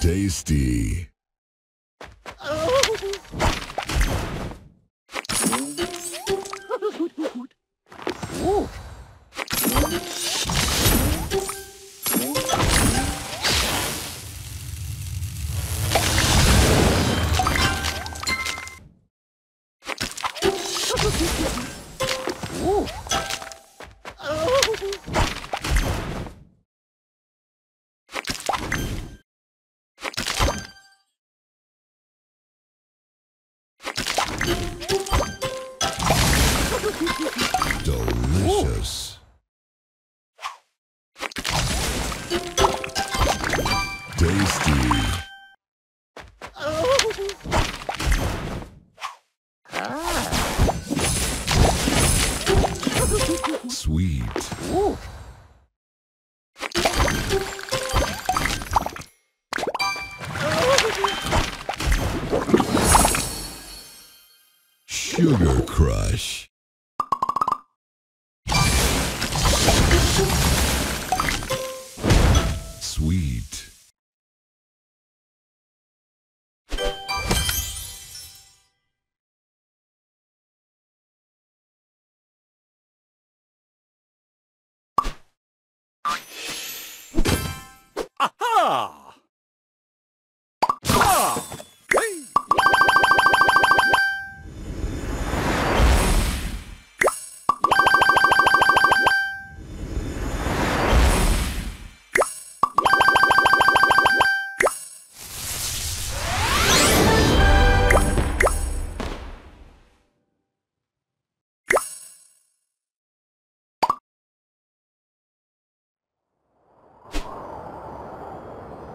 Tasty. Delicious. Tasty. Sweet. Sugar Crush. Aha!